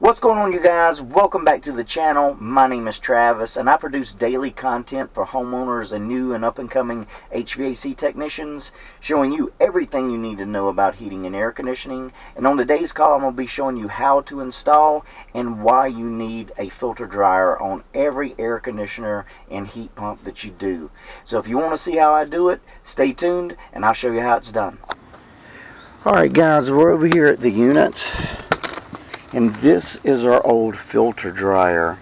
What's going on you guys? Welcome back to the channel. My name is Travis and I produce daily content for homeowners and new and up and coming HVAC technicians showing you everything you need to know about heating and air conditioning and on today's call I'm going to be showing you how to install and why you need a filter dryer on every air conditioner and heat pump that you do. So if you want to see how I do it stay tuned and I'll show you how it's done. Alright guys we're over here at the unit and this is our old filter dryer.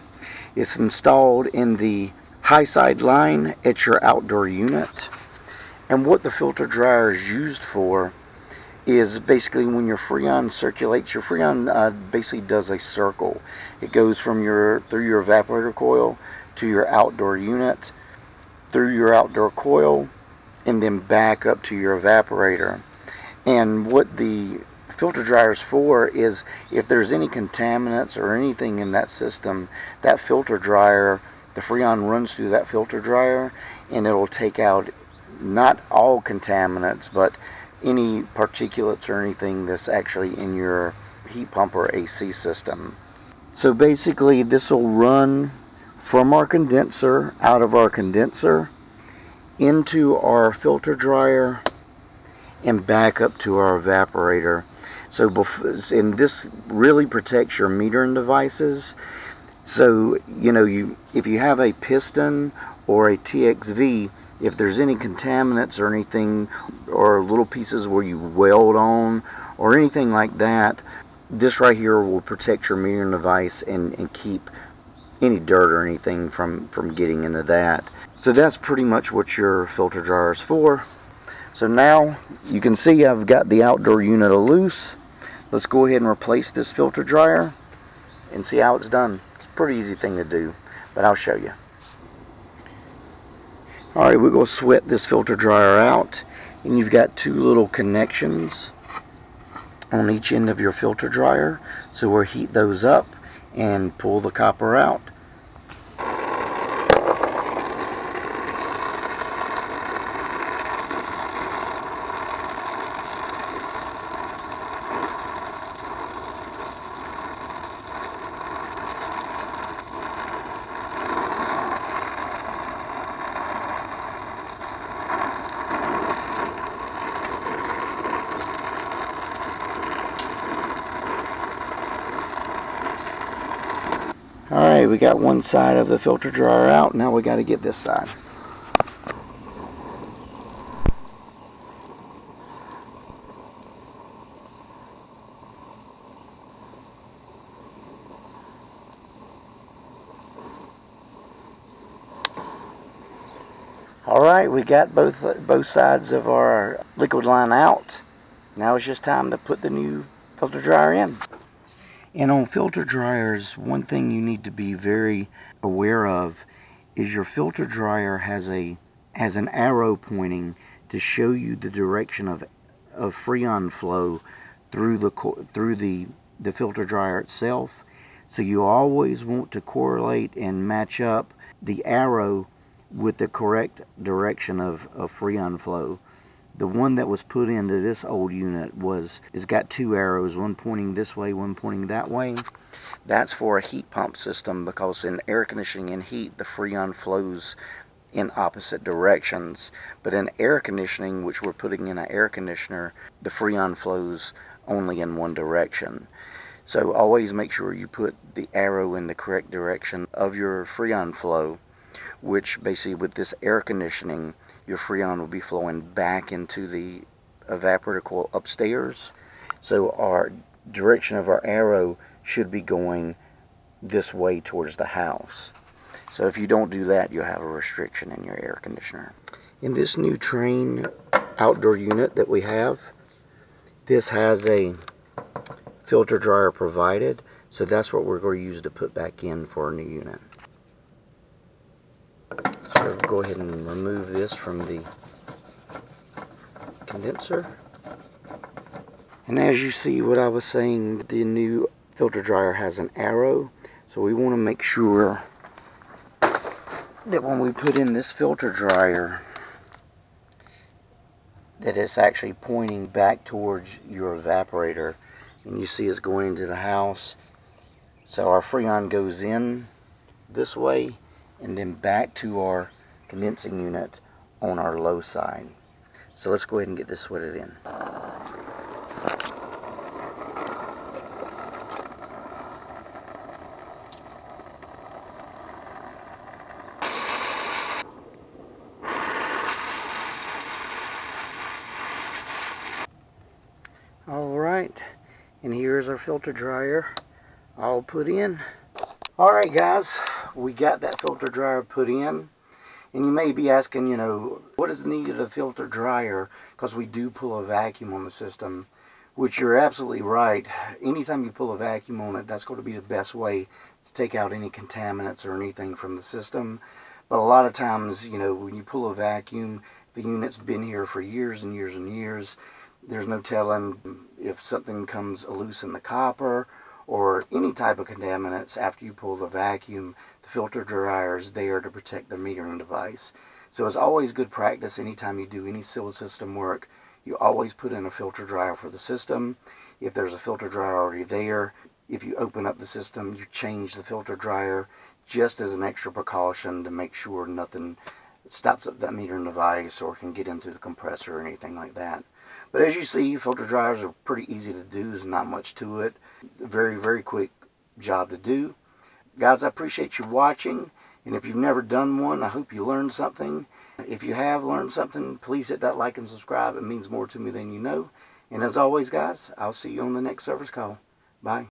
It's installed in the high side line at your outdoor unit. And what the filter dryer is used for is basically when your freon circulates your freon uh, basically does a circle. It goes from your through your evaporator coil to your outdoor unit through your outdoor coil and then back up to your evaporator. And what the filter dryers for is if there's any contaminants or anything in that system, that filter dryer, the Freon runs through that filter dryer and it'll take out not all contaminants, but any particulates or anything that's actually in your heat pump or AC system. So basically this will run from our condenser, out of our condenser, into our filter dryer, and back up to our evaporator. So, and this really protects your metering devices. So, you know, you if you have a piston or a TXV, if there's any contaminants or anything, or little pieces where you weld on, or anything like that, this right here will protect your metering device and, and keep any dirt or anything from, from getting into that. So that's pretty much what your filter dryer is for. So now you can see I've got the outdoor unit loose. Let's go ahead and replace this filter dryer and see how it's done. It's a pretty easy thing to do, but I'll show you. Alright, we're going to sweat this filter dryer out. And you've got two little connections on each end of your filter dryer. So we'll heat those up and pull the copper out. Alright, we got one side of the filter dryer out. Now we got to get this side. Alright, we got both both sides of our liquid line out. Now it's just time to put the new filter dryer in. And on filter dryers, one thing you need to be very aware of is your filter dryer has a has an arrow pointing to show you the direction of of freon flow through the through the the filter dryer itself. So you always want to correlate and match up the arrow with the correct direction of, of freon flow. The one that was put into this old unit was, it's got two arrows, one pointing this way, one pointing that way. That's for a heat pump system because in air conditioning and heat, the freon flows in opposite directions. But in air conditioning, which we're putting in an air conditioner, the freon flows only in one direction. So always make sure you put the arrow in the correct direction of your freon flow, which basically with this air conditioning, your freon will be flowing back into the evaporator coil upstairs. So our direction of our arrow should be going this way towards the house. So if you don't do that, you'll have a restriction in your air conditioner. In this new Trane outdoor unit that we have, this has a filter dryer provided. So that's what we're going to use to put back in for our new unit. Go ahead and remove this from the condenser. And as you see what I was saying, the new filter dryer has an arrow. So we want to make sure that when we put in this filter dryer, that it's actually pointing back towards your evaporator. And you see it's going into the house. So our Freon goes in this way and then back to our condensing unit on our low side. So let's go ahead and get this sweated in. Alright, and here's our filter dryer all put in. Alright guys, we got that filter dryer put in. And you may be asking, you know, what is needed a filter dryer? Because we do pull a vacuum on the system, which you're absolutely right. Anytime you pull a vacuum on it, that's going to be the best way to take out any contaminants or anything from the system. But a lot of times, you know, when you pull a vacuum, the unit's been here for years and years and years there's no telling if something comes loose in the copper or any type of contaminants after you pull the vacuum. Filter dryer is there to protect the metering device. So it's always good practice anytime you do any sealed system work. You always put in a filter dryer for the system. If there's a filter dryer already there, if you open up the system, you change the filter dryer just as an extra precaution to make sure nothing stops up that metering device or can get into the compressor or anything like that. But as you see, filter dryers are pretty easy to do. There's not much to it. Very, very quick job to do. Guys, I appreciate you watching. And if you've never done one, I hope you learned something. If you have learned something, please hit that like and subscribe. It means more to me than you know. And as always, guys, I'll see you on the next service call. Bye.